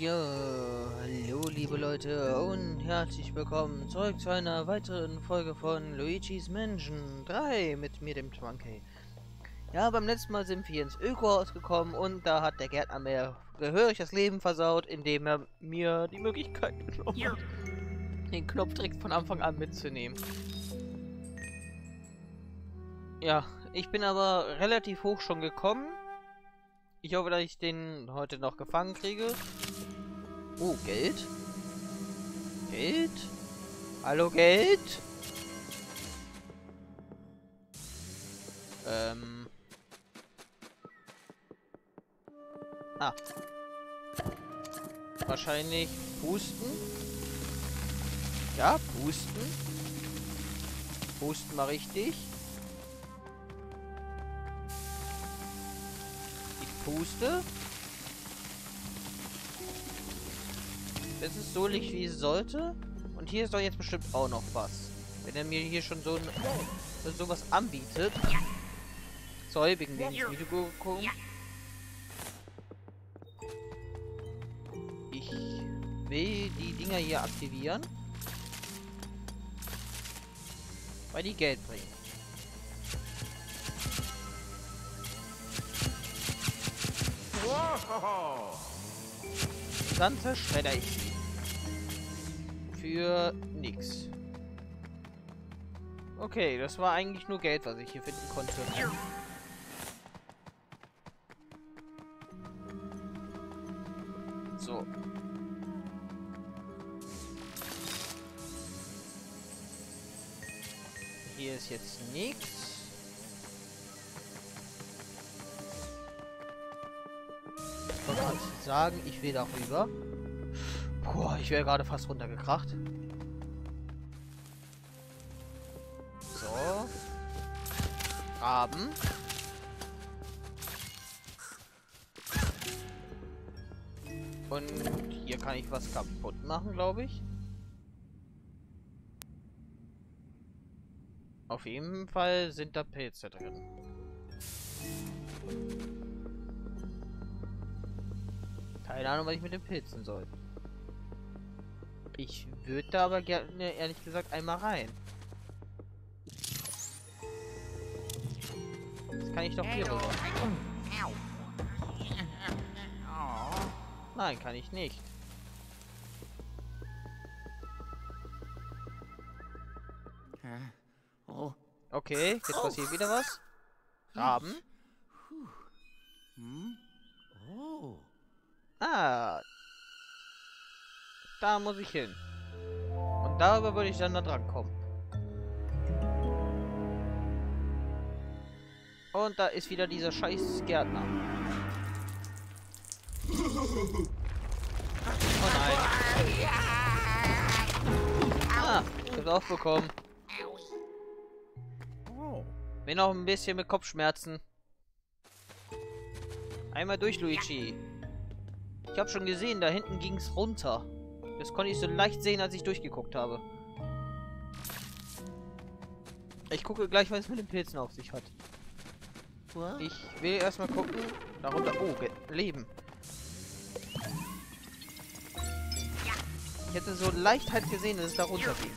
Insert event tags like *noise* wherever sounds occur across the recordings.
Ja, hallo liebe Leute und herzlich willkommen zurück zu einer weiteren Folge von Luigi's Mansion 3 mit mir, dem Trunkey. Ja, beim letzten Mal sind wir ins Öko-Haus gekommen und da hat der Gärtner mir gehörig das Leben versaut, indem er mir die Möglichkeit genommen hat, den Knopf direkt von Anfang an mitzunehmen. Ja, ich bin aber relativ hoch schon gekommen. Ich hoffe, dass ich den heute noch gefangen kriege. Oh, Geld? Geld? Hallo, Geld? Ähm. Ah. Wahrscheinlich pusten. Ja, pusten. Pusten mal richtig. Ich puste. Das ist so licht, wie es sollte. Und hier ist doch jetzt bestimmt auch noch was. Wenn er mir hier schon so ein, sowas anbietet. Sorry, wegen dem Video geguckt. Ich will die Dinger hier aktivieren. Weil die Geld bringen. Dann zerschredder ich sie. Für nix. Okay, das war eigentlich nur Geld, was ich hier finden konnte. So. Hier ist jetzt nichts. Ich wollte sagen, ich will darüber. Boah, ich wäre gerade fast runtergekracht. So. Graben. Und hier kann ich was kaputt machen, glaube ich. Auf jeden Fall sind da Pilze drin. Keine Ahnung, was ich mit den Pilzen soll. Ich würde da aber gerne, ehrlich gesagt, einmal rein. Das kann ich doch hier rüber. Nein, kann ich nicht. Okay, jetzt passiert wieder was. Graben. Ah. Da muss ich hin. Und darüber würde ich dann da dran kommen. Und da ist wieder dieser scheiß Gärtner. Oh nein. Ah, ich hab's aufbekommen. Bin noch ein bisschen mit Kopfschmerzen. Einmal durch, Luigi. Ich habe schon gesehen, da hinten ging es runter. Das konnte ich so leicht sehen, als ich durchgeguckt habe. Ich gucke gleich, was es mit den Pilzen auf sich hat. Ich will erstmal gucken. Darunter. Oh, Leben. Ich hätte so leicht halt gesehen, dass es da runter ging.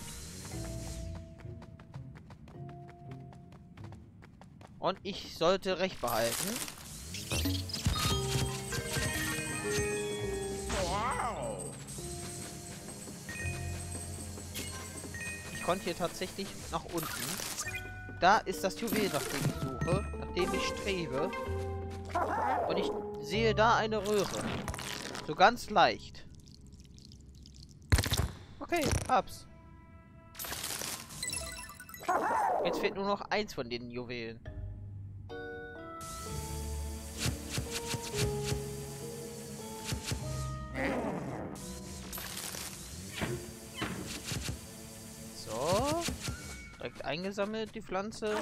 Und ich sollte recht behalten. Ich konnte hier tatsächlich nach unten. Da ist das Juwel, nach dem ich suche, nach dem ich strebe. Und ich sehe da eine Röhre. So ganz leicht. Okay, hab's. Jetzt fehlt nur noch eins von den Juwelen. Direkt eingesammelt, die Pflanze.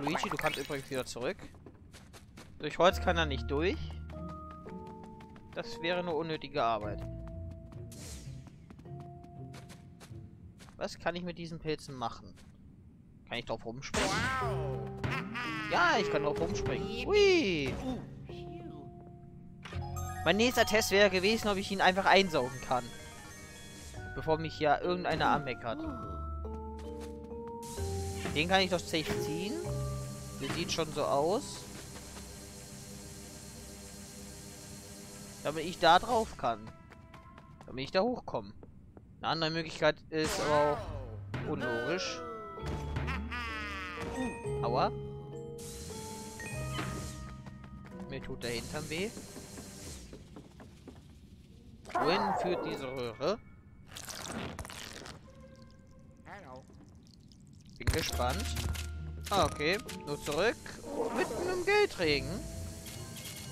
Luigi, du kannst übrigens wieder zurück. Durch Holz kann er nicht durch. Das wäre nur unnötige Arbeit. Was kann ich mit diesen Pilzen machen? Kann ich drauf rumspringen? Ja, ich kann drauf rumspringen. Hui! Mein nächster Test wäre gewesen, ob ich ihn einfach einsaugen kann. Bevor mich ja irgendeiner anmeckert. Den kann ich doch safe ziehen. Der sieht schon so aus. Damit ich da drauf kann. Damit ich da hochkomme. Eine andere Möglichkeit ist aber auch unlogisch. Aua. Mir tut der Hintern weh. Wohin führt diese Röhre? Bin gespannt. Ah, okay. Nur zurück. Mitten im Geldregen.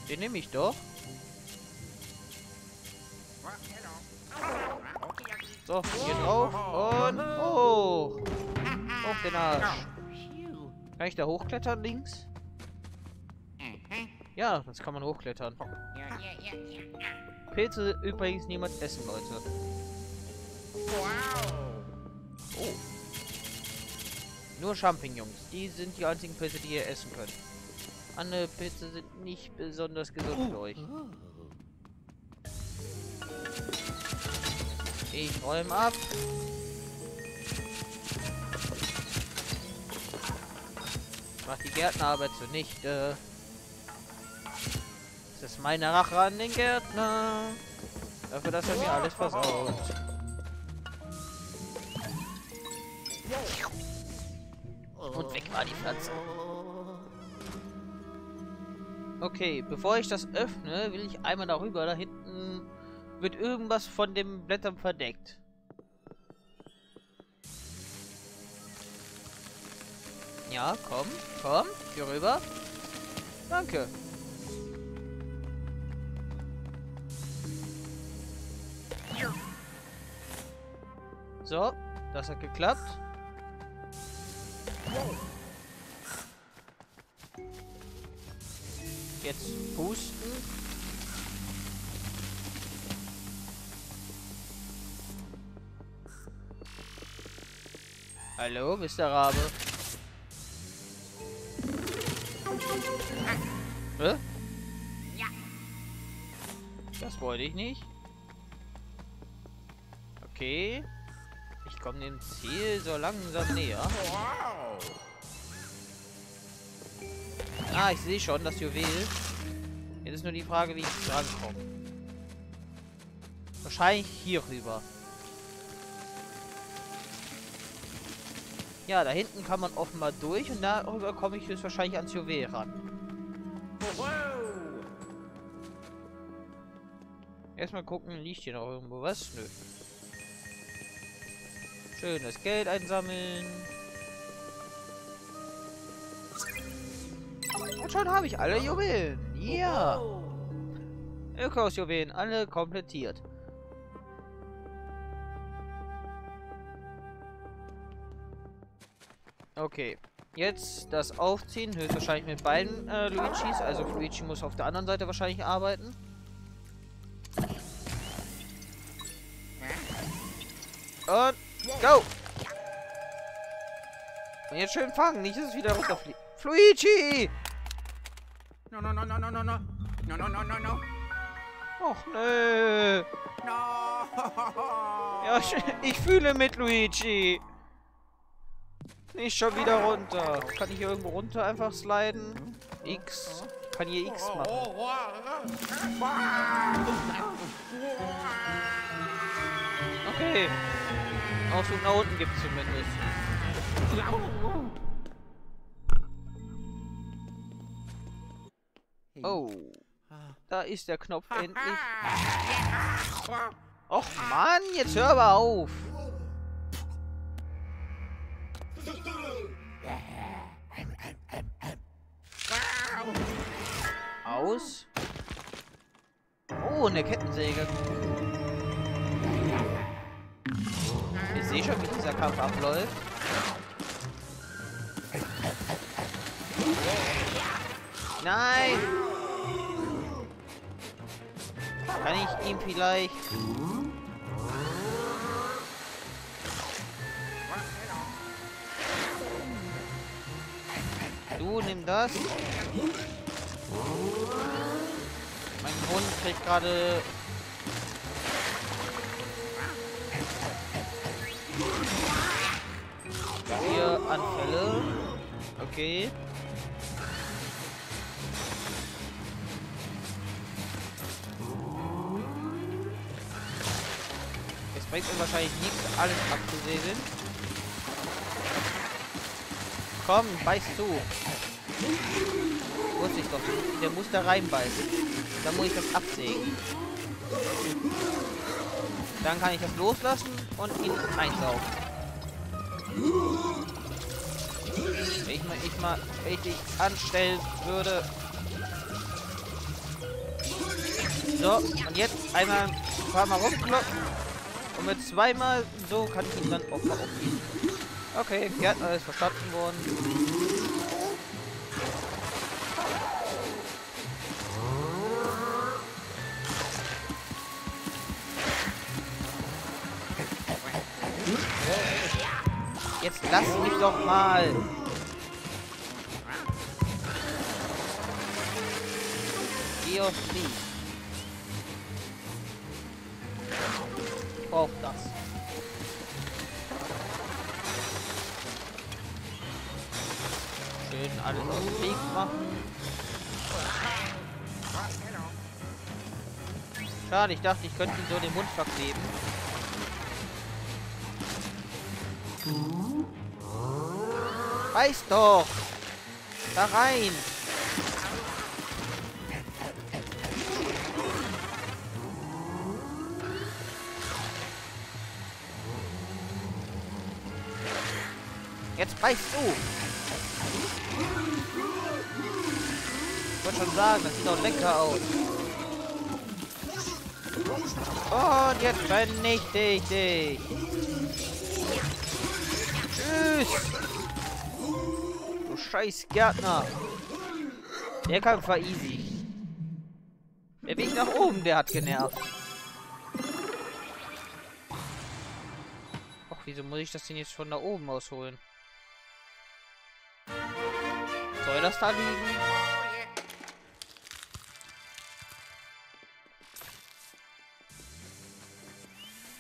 Den nehme ich doch. So, hier drauf und hoch. Hoch den Arsch. Kann ich da hochklettern links? Ja, das kann man hochklettern. Pilze übrigens niemand essen, Leute. Oh. Nur Champignons. Die sind die einzigen Pilze, die ihr essen könnt. Andere Pilze sind nicht besonders gesund für euch. Ich räume ab. Mach die Gärtnerarbeit zunichte. Das ist meine Rache an den Gärtner. Dafür, dass er mir alles versaut. Und weg war die Pflanze. Okay, bevor ich das öffne, will ich einmal darüber. Da hinten wird irgendwas von den Blättern verdeckt. Ja, komm, komm, hier rüber. Danke. So, das hat geklappt. Jetzt pusten. Hallo, Mr. Rabe. Hä? Ja. Das wollte ich nicht. Okay. Komme dem Ziel so langsam näher. Ah, ich sehe schon das Juwel. Jetzt ist nur die Frage, wie ich drankomme. Wahrscheinlich hier rüber. Ja, da hinten kann man offenbar durch und darüber komme ich höchstwahrscheinlich ans Juwel ran. Erstmal gucken, liegt hier noch irgendwo was? Nö. Schönes Geld einsammeln. Und schon habe ich alle Juwelen. Ja. Ökos-Juwelen, alle komplettiert. Okay. Jetzt das Aufziehen, höchstwahrscheinlich mit beiden äh, Luigis. Also Luigi muss auf der anderen Seite wahrscheinlich arbeiten. Und go! Und jetzt schön fangen, nicht, dass es wieder runterfliegt. Luigi! No, no, no, no, no, no, no. No, no, no, no, no. Och, nö. No. *laughs* Ja, ich, ich fühle mit Luigi. Nicht schon wieder runter. Kann ich hier irgendwo runter einfach sliden? X. Ich kann hier X machen. Okay. Ausflug nach unten gibt es zumindest. Oh. Da ist der Knopf endlich. Och Mann, jetzt hör aber auf. Aus. Oh, eine Kettensäge. Sehe schon, wie dieser Kampf abläuft. Nein! Kann ich ihm vielleicht... Du, nimm das. Mein Hund kriegt gerade vier Anfälle. Okay. Jetzt bringt mir wahrscheinlich nichts, alles abzusegeln. Komm, beiß zu. Wusste ich doch. Der muss da reinbeißen. Dann muss ich das absägen. Dann kann ich das loslassen und ihn einsaugen. Wenn ich mal, ich mal richtig anstellen würde. So, und jetzt einmal ein paar Mal rumkloppen. Und mit zweimal so kann ich ihn dann auch mal umgehen. Okay, Gärtner ist verstanden worden. Jetzt lass mich doch mal. Fleet. Ich brauch das. Schön alles auf den Weg machen. Schade, ich dachte, ich könnte ihn so den Mund verkleben. Reiß doch! Da rein! Beiß du! Ich wollte schon sagen, das sieht doch lecker aus. Und jetzt vernichte ich dich. Tschüss scheiß Gärtner. Der Kampf war easy. Der Weg nach oben, der hat genervt. Ach, wieso muss ich das denn jetzt von da oben ausholen? Soll das da liegen?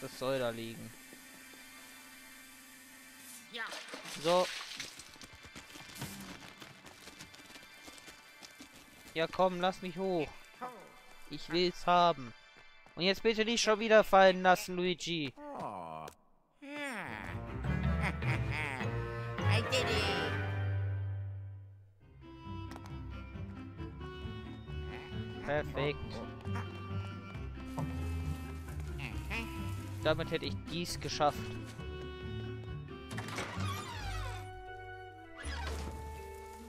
Das soll da liegen. So, Ja komm, lass mich hoch. Ich will's haben. Und jetzt bitte nicht schon wieder fallen lassen, Luigi. Oh. *laughs* I did it. Perfekt. Damit hätte ich dies geschafft.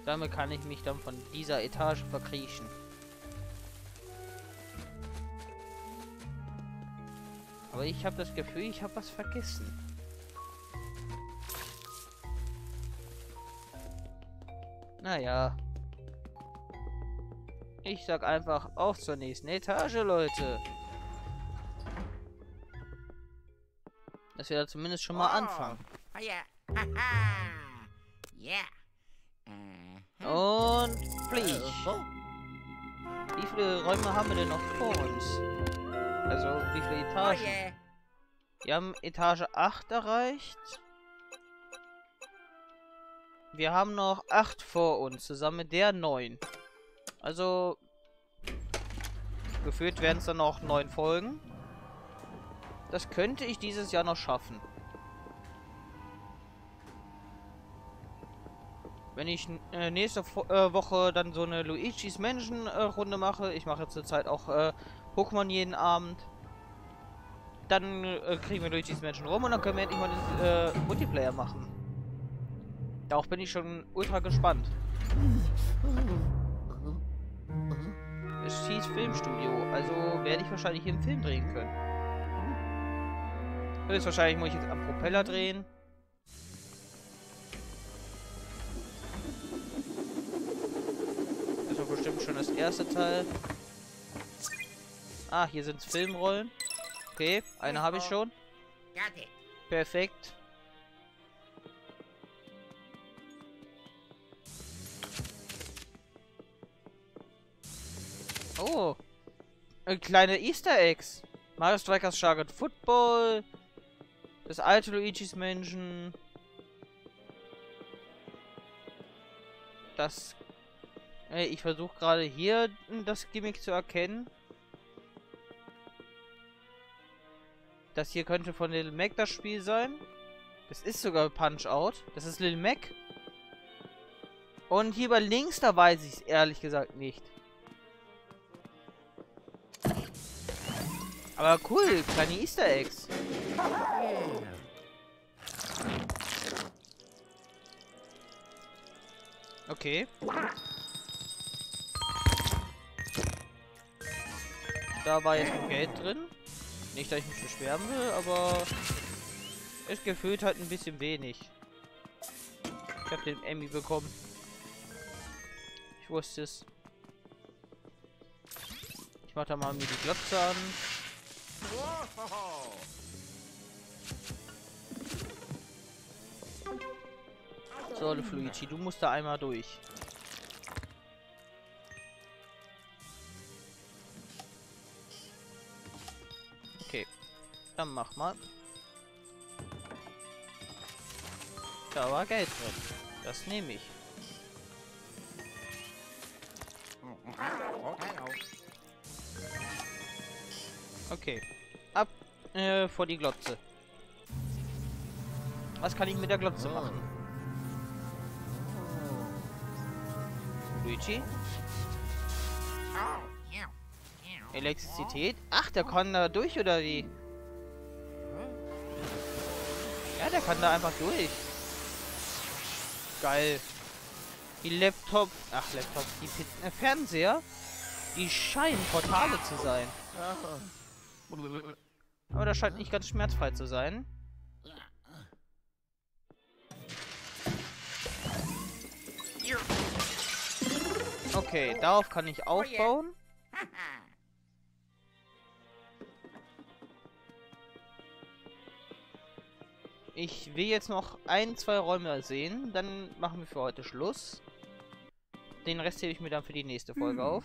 Damit kann ich mich dann von dieser Etage verkriechen. Aber ich habe das Gefühl, ich habe was vergessen. Naja. Ich sag einfach auf zur nächsten Etage, Leute. Dass wir da zumindest schon mal anfangen. Oh, yeah. yeah. Und flieg. Wie viele Räume haben wir denn noch vor uns? Also, wie viele Etagen? Wir haben Etage 8 erreicht. Wir haben noch 8 vor uns, zusammen mit der 9. Also, gefühlt werden es dann noch 9 Folgen. Das könnte ich dieses Jahr noch schaffen. Wenn ich äh, nächste äh, Woche dann so eine Luigi's Mansion äh, Runde mache, ich mache zurzeit auch äh, Pokémon jeden Abend, dann äh, kriegen wir Luigi's Mansion rum und dann können wir endlich mal den äh, Multiplayer machen. Darauf bin ich schon ultra gespannt. Es hieß Filmstudio, also werde ich wahrscheinlich hier einen Film drehen können. Höchstwahrscheinlich muss ich jetzt am Propeller drehen. bestimmt schon das erste Teil. Ah, hier sind Filmrollen. Okay, eine habe ich schon. Perfekt. Oh, Äh, kleine Easter Eggs. Mario Strikers Jargon Football. Das alte Luigi's Mansion. Das... Ey, ich versuche gerade hier das Gimmick zu erkennen. Das hier könnte von Little Mac das Spiel sein. Das ist sogar Punch-Out. Das ist Little Mac. Und hier bei links, da weiß ich es ehrlich gesagt nicht. Aber cool, kleine Easter Eggs. Okay. Da war jetzt noch Geld drin. Nicht, dass ich mich beschweren will, aber es gefühlt halt ein bisschen wenig. Ich habe den Emmy bekommen. Ich wusste es. Ich mach da mal mir die Glotze an. So, Luigi, du musst da einmal durch. Okay. Dann mach mal. Da war Geld drin. Das nehme ich. Okay. Ab äh, vor die Glotze. Was kann ich mit der Glotze machen? Luigi? Elektrizität? Ach, der kann da durch, oder wie? Ja, der kann da einfach durch. Geil. Die Laptop... Ach, Laptop. Die P äh, Fernseher, die scheinen Portale zu sein. Aber das scheint nicht ganz schmerzfrei zu sein. Okay, darauf kann ich aufbauen. Ich will jetzt noch ein, zwei Räume sehen. Dann machen wir für heute Schluss. Den Rest hebe ich mir dann für die nächste Folge hm. auf.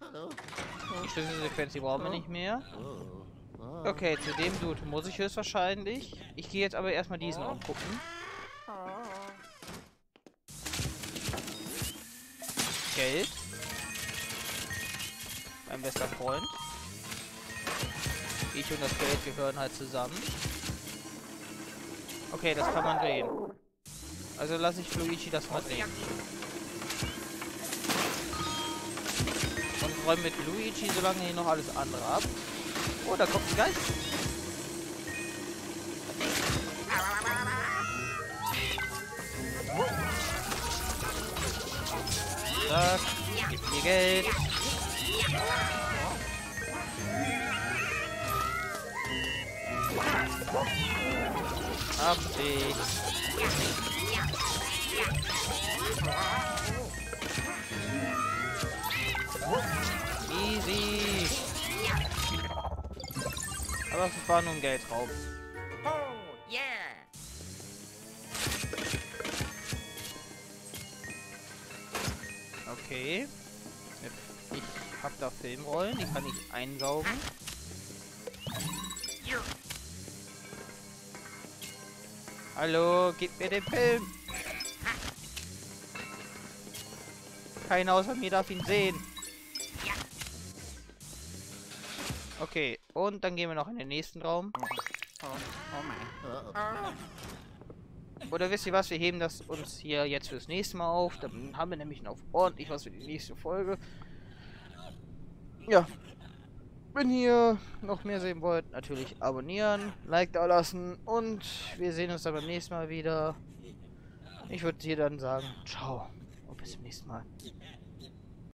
Die Schlüsselsequenz, die brauchen wir nicht mehr. Okay, zu dem Dude muss ich höchstwahrscheinlich. Ich gehe jetzt aber erstmal diesen umgucken. Geld. Mein bester Freund. Ich und das Geld gehören halt zusammen. Okay, das kann man drehen. Also lasse ich Luigi das mal drehen. Und räume mit Luigi solange hier noch alles andere ab. Oh, da kommt ein Geist. Zack, gib mir Geld. Hab dich. Aber es war nur ein Geldraub. Oh, yeah. Okay. Ich hab da Filmrollen, die kann ich einsaugen. Hallo, gib mir den Film. Keiner außer mir darf ihn sehen. Okay, und dann gehen wir noch in den nächsten Raum. Oder wisst ihr was, wir heben das uns hier jetzt fürs nächste Mal auf. Dann haben wir nämlich noch ordentlich was für die nächste Folge. Ja, wenn ihr noch mehr sehen wollt, natürlich abonnieren, Like da lassen und wir sehen uns dann beim nächsten Mal wieder. Ich würde dir dann sagen, ciao und bis zum nächsten Mal.